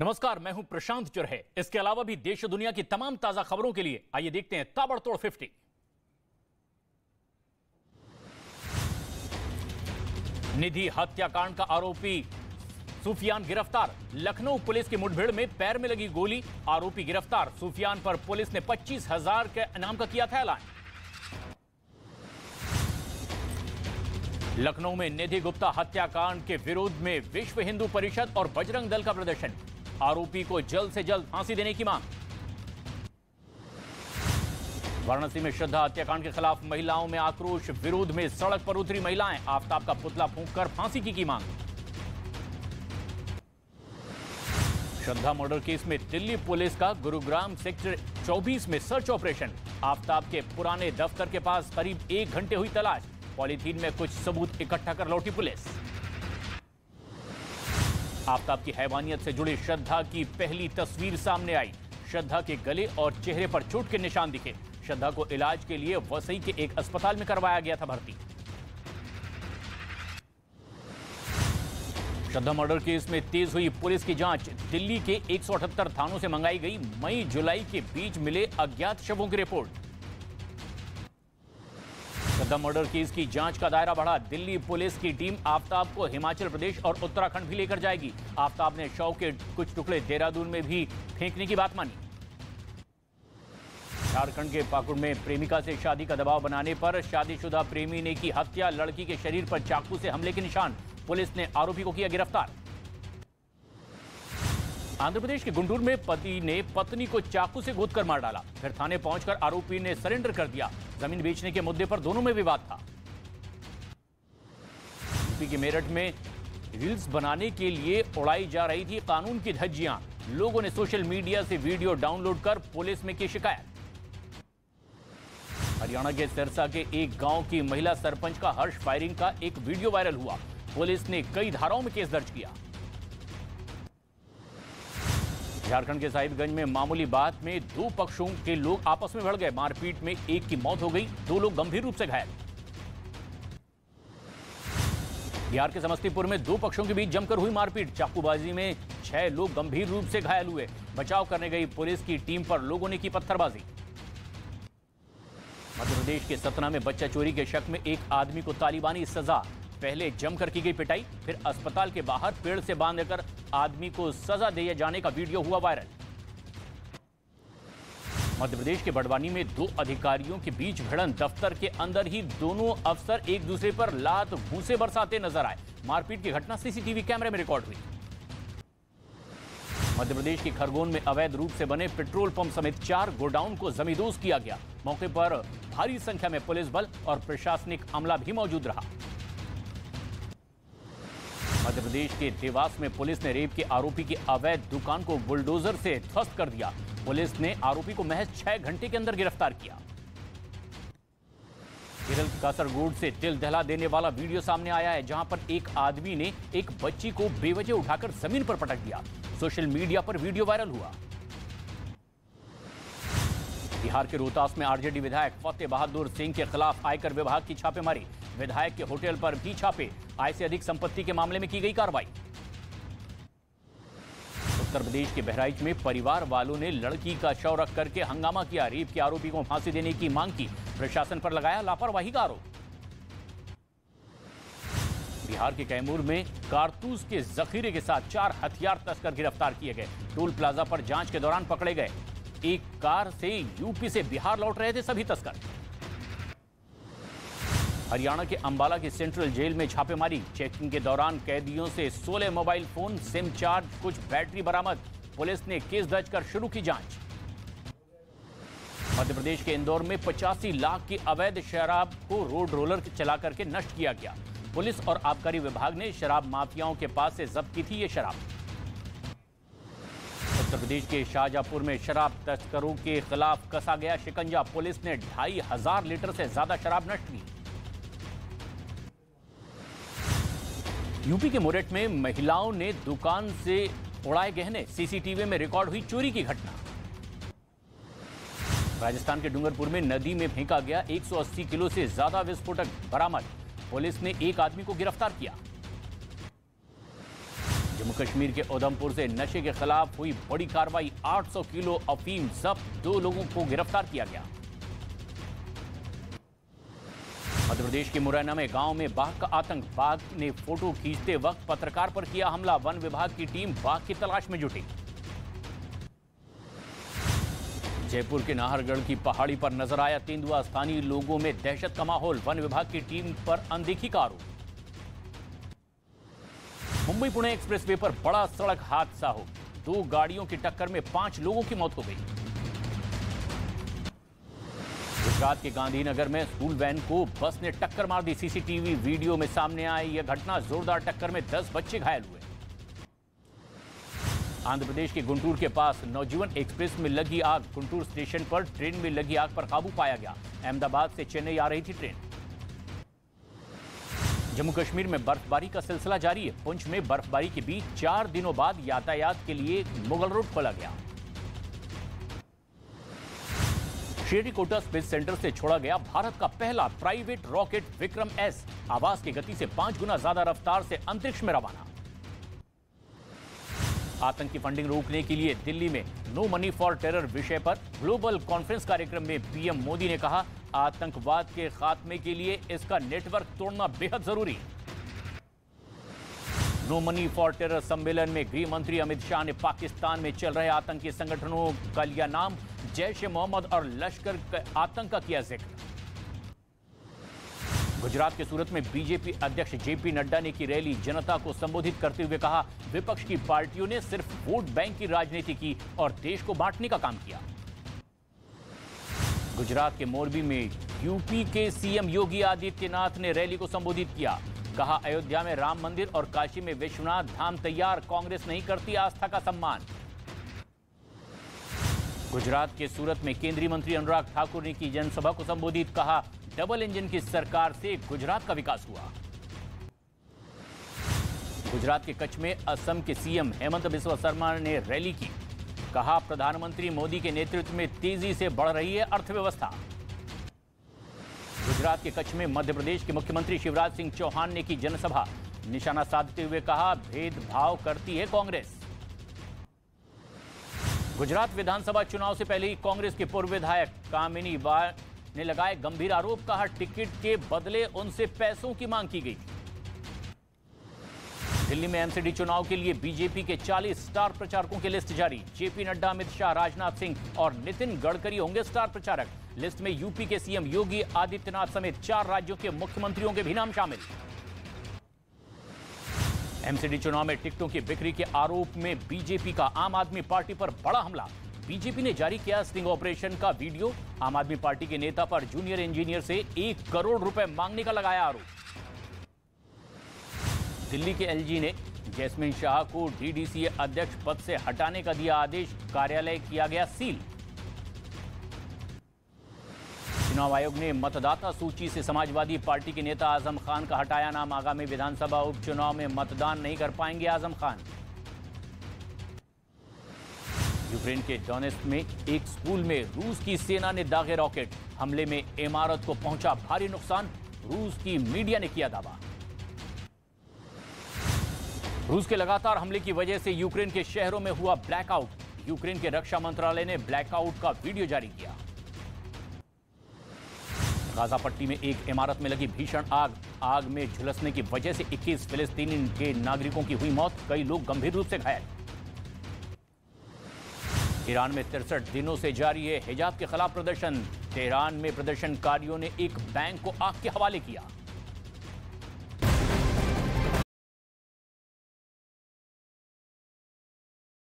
नमस्कार, मैं हूँ प्रशांत चुरहे। इसके अलावा भी देश दुनिया की तमाम ताज़ा खबरों के लिए आइए देखते हैं ताबड़तोड़ 50 निधि हत्याकांड का आरोपी सुफियान गिरफ़्तार। लखनऊ पुलिस की मुठभेड़ में पैर में लगी गोली। आरोपी गिरफ़्तार। सुफियान पर पुलिस ने पच्चीस हज़ार के इनाम का किया था ऐलान। लखनऊ में निधि गुप्ता हत्याकांड के विरोध में विश्व हिंदू परिषद और बजरंग दल का प्रदर्शन। आरोपी को जल्द से जल्द फांसी देने की मांग। वाराणसी में श्रद्धा हत्याकांड के खिलाफ महिलाओं में आक्रोश विरोध में सड़क पर उतरी महिलाएँ। आफ्ताब का पुतला फूंककर फांसी की, की मांग। श्रद्धा मर्डर केस में दिल्ली पुलिस का गुरुग्राम सेक्टर 24 में सर्च ऑपरेशन। आफ्ताब के पुराने दफ्तर के पास करीब एक घंटे हुई तलाश। पॉलीथीन में कुछ सबूत इकट्ठा कर लौटी पुलिस। आफ्ताब की हैवानियत से जुड़ी श्रद्धा की पहली तस्वीर सामने आई। श्रद्धा के गले और चेहरे पर चोट के निशान दिखे। श्रद्धा को इलाज के लिए वसई के एक अस्पताल में करवाया गया था भर्ती। श्रद्धा मर्डर केस में तेज हुई पुलिस की जाँच। दिल्ली के 178 थानों से मंगाई गई मई जुलाई के बीच मिले अज्ञात शवों की रिपोर्ट। श्रद्धा मर्डर केस की जाँच का दायरा बढ़ा। दिल्ली पुलिस की टीम आफ्ताब को हिमाचल प्रदेश और उत्तराखंड भी लेकर जाएगी। आफ्ताब ने शव के कुछ टुकड़े देहरादून में भी फेंकने की बात मानी। झारखंड के पाकुड़ में प्रेमिका से शादी का दबाव बनाने पर शादीशुदा प्रेमी ने की हत्या। लड़की के शरीर पर चाकू से हमले के निशान। पुलिस ने आरोपी को किया गिरफ़्तार। आंध्र प्रदेश के गुंडूर में पति ने पत्नी को चाकू से गोदकर मार डाला। फिर थाने पहुंचकर आरोपी ने सरेंडर कर दिया। ज़मीन बेचने के मुद्दे पर दोनों में विवाद था। यूपी के मेरठ में रील्स बनाने के लिए उड़ाई जा रही थी कानून की धज्जियाँ। लोगों ने सोशल मीडिया से वीडियो डाउनलोड कर पुलिस में की शिकायत। हरियाणा के सिरसा के एक गाँव की महिला सरपंच का हर्ष फायरिंग का एक वीडियो वायरल हुआ। पुलिस ने कई धाराओं में केस दर्ज किया। झारखंड के साहिबगंज में मामूली बात में दो पक्षों के लोग आपस में भड़ गए। मारपीट में एक की मौत हो गई। दो लोग गंभीर रूप से घायल। बिहार के समस्तीपुर में दो पक्षों के बीच जमकर हुई मारपीट। चाकूबाजी में छह लोग गंभीर रूप से घायल हुए। बचाव करने गई पुलिस की टीम पर लोगों ने की पत्थरबाजी। मध्य प्रदेश के सतना में बच्चा चोरी के शक में एक आदमी को तालिबानी सजा। पहले जमकर की गई पिटाई, फिर अस्पताल के बाहर पेड़ से बांधकर आदमी को सजा दिए जाने का वीडियो हुआ वायरल। मध्य प्रदेश के बड़वानी में दो अधिकारियों के बीच भिड़ंत। दफ्तर के अंदर ही दोनों अफसर एक दूसरे पर लात भूसे बरसाते नज़र आए। मारपीट की घटना सीसीटीवी कैमरे में रिकॉर्ड हुई। मध्य प्रदेश के खरगोन में अवैध रूप से बने पेट्रोल पंप समेत चार गोडाउन को जमींदोज किया गया। मौके पर भारी संख्या में पुलिस बल और प्रशासनिक अमला भी मौजूद रहा। मध्य प्रदेश के देवास में पुलिस ने रेप के आरोपी की अवैध दुकान को बुलडोजर से ध्वस्त कर दिया। पुलिस ने आरोपी को महज छह घंटे के अंदर गिरफ़्तार किया। केरल कासरगोड से दिल दहला देने वाला वीडियो सामने आया है, जहाँ पर एक आदमी ने एक बच्ची को बेवजह उठाकर ज़मीन पर पटक दिया। सोशल मीडिया पर वीडियो वायरल हुआ। बिहार के रोहतास में आरजेडी विधायक फतेह बहादुर सिंह के खिलाफ आयकर विभाग की छापेमारी। विधायक के होटल पर भी छापे। आय से अधिक संपत्ति के मामले में की गई कार्रवाई। उत्तर प्रदेश के बहराइच में परिवार वालों ने लड़की का शव रख करके हंगामा किया। रेप के आरोपी को फांसी देने की मांग की। प्रशासन पर लगाया लापरवाही का आरोप। बिहार के कैमूर में कारतूस के जखीरे के साथ चार हथियार तस्कर गिरफ़्तार किए गए। टोल प्लाजा पर जाँच के दौरान पकड़े गए। एक कार से यूपी से बिहार लौट रहे थे सभी तस्कर। हरियाणा के अंबाला की सेंट्रल जेल में छापेमारी, चेकिंग के दौरान कैदियों से 16 मोबाइल फ़ोन, सिम चार्ज, कुछ बैटरी बरामद। पुलिस ने केस दर्ज कर शुरू की जाँच। मध्य प्रदेश के इंदौर में पचासी लाख की अवैध शराब को रोड रोलर चला करके नष्ट किया गया। पुलिस और आबकारी विभाग ने शराब माफियाओं के पास से जब्त की थी ये शराब। उत्तर प्रदेश के शाहजहांपुर में शराब तस्करों के खिलाफ कसा गया शिकंजा। पुलिस ने ढाई हज़ार लीटर से ज़्यादा शराब नष्ट की। यूपी के मोरेट में महिलाओं ने दुकान से उड़ाए गहने। सीसीटीवी में रिकॉर्ड हुई चोरी की घटना। राजस्थान के डूंगरपुर में नदी में फेंका गया 180 किलो से ज़्यादा विस्फोटक बरामद। पुलिस ने एक आदमी को गिरफ़्तार किया। जम्मू कश्मीर के उधमपुर से नशे के खिलाफ हुई बड़ी कार्रवाई। 800 किलो अफीम जब्त, दो लोगों को गिरफ़्तार किया गया। मध्य प्रदेश के मुरैना में गाँव में बाघ का आतंक। बाघ ने फ़ोटो खींचते वक्त पत्रकार पर किया हमला। वन विभाग की टीम बाघ की तलाश में जुटी। जयपुर के नाहरगढ़ की पहाड़ी पर नज़र आया तेंदुआ। स्थानीय लोगों में दहशत का माहौल। वन विभाग की टीम पर अनदेखी का आरोप। मुंबई पुणे एक्सप्रेसवे पर बड़ा सड़क हादसा हो। दो गाड़ियों की टक्कर में पाँच लोगों की मौत हो गई। गुजरात के गांधीनगर में स्कूल वैन को बस ने टक्कर मार दी। सीसीटीवी वीडियो में सामने आई यह घटना। जोरदार टक्कर में 10 बच्चे घायल हुए। आंध्र प्रदेश के गुंटूर के पास नवजीवन एक्सप्रेस में लगी आग। गुंटूर स्टेशन पर ट्रेन में लगी आग पर काबू पाया गया। अहमदाबाद से चेन्नई आ रही थी ट्रेन। जम्मू कश्मीर में बर्फबारी का सिलसिला जारी है। पुंछ में बर्फबारी के बीच चार दिनों बाद यातायात के लिए मुगल रोड खोला गया। श्रीहरिकोटा स्पेस सेंटर से छोड़ा गया भारत का पहला प्राइवेट रॉकेट विक्रम एस आवाज़ की गति से पाँच गुना ज़्यादा रफ्तार से अंतरिक्ष में रवाना। आतंकी फंडिंग रोकने के लिए दिल्ली में नो मनी फॉर टेरर विषय पर ग्लोबल कॉन्फ्रेंस कार्यक्रम में पीएम मोदी ने कहा, आतंकवाद के खात्मे के लिए इसका नेटवर्क तोड़ना बेहद ज़रूरी नो मनी फॉर टेरर सम्मेलन में गृह मंत्री अमित शाह ने पाकिस्तान में चल रहे आतंकी संगठनों का लिया नाम, जैश ए मोहम्मद और लश्कर आतंक का किया ज़िक्र। गुजरात के सूरत में बीजेपी अध्यक्ष जेपी नड्डा ने की रैली, जनता को संबोधित करते हुए कहा, विपक्ष की पार्टियों ने सिर्फ़ वोट बैंक की राजनीति की और देश को बांटने का काम किया। गुजरात के मोरबी में यूपी के सीएम योगी आदित्यनाथ ने रैली को संबोधित किया। कहा, अयोध्या में राम मंदिर और काशी में विश्वनाथ धाम तैयार, कांग्रेस नहीं करती आस्था का सम्मान। गुजरात के सूरत में केंद्रीय मंत्री अनुराग ठाकुर ने की जनसभा को संबोधित कहा डबल इंजन की सरकार से गुजरात का विकास हुआ। गुजरात के कच्छ में असम के सीएम हेमंत बिस्वा शर्मा ने रैली की। कहा, प्रधानमंत्री मोदी के नेतृत्व में तेज़ी से बढ़ रही है अर्थव्यवस्था। गुजरात के कच्छ में मध्य प्रदेश के मुख्यमंत्री शिवराज सिंह चौहान ने की जनसभा। निशाना साधते हुए कहा, भेदभाव करती है कांग्रेस। गुजरात विधानसभा चुनाव से पहले ही कांग्रेस के पूर्व विधायक कामिनी ने लगाए गंभीर आरोप कहा टिकट के बदले उनसे पैसों की मांग की गई। दिल्ली में एमसीडी चुनाव के लिए बीजेपी के 40 स्टार प्रचारकों की लिस्ट जारी। जेपी नड्डा, अमित शाह, राजनाथ सिंह और नितिन गडकरी होंगे स्टार प्रचारक। लिस्ट में यूपी के सीएम योगी आदित्यनाथ समेत चार राज्यों के मुख्यमंत्रियों के भी नाम शामिल। एमसीडी चुनाव में टिकटों की बिक्री के आरोप में बीजेपी का आम आदमी पार्टी पर बड़ा हमला। बीजेपी ने जारी किया स्टिंग ऑपरेशन का वीडियो। आम आदमी पार्टी के नेता पर जूनियर इंजीनियर से एक करोड़ रुपए मांगने का लगाया आरोप। दिल्ली के एलजी ने जैस्मिन शाह को डीडीसीए अध्यक्ष पद से हटाने का दिया आदेश। कार्यालय किया गया सील। चुनाव आयोग ने मतदाता सूची से समाजवादी पार्टी के नेता आज़म खान का हटाया नाम। आगामी विधानसभा उपचुनाव में मतदान नहीं कर पाएँगे आज़म खान। यूक्रेन के डोनेस्क में एक स्कूल में रूस की सेना ने दागे रॉकेट। हमले में इमारत को पहुँचा भारी नुकसान, रूस की मीडिया ने किया दावा। रूस के लगातार हमले की वजह से यूक्रेन के शहरों में हुआ ब्लैकआउट यूक्रेन के रक्षा मंत्रालय ने ब्लैकआउट का वीडियो जारी किया। गाजा पट्टी में एक इमारत में लगी भीषण आग। आग में झुलसने की वजह से 21 फिलिस्तीनी के नागरिकों की हुई मौत। कई लोग गंभीर रूप से घायल। ईरान में तिरसठ दिनों से जारी है हिजाब के खिलाफ प्रदर्शन। तेहरान में प्रदर्शनकारियों ने एक बैंक को आग के हवाले किया।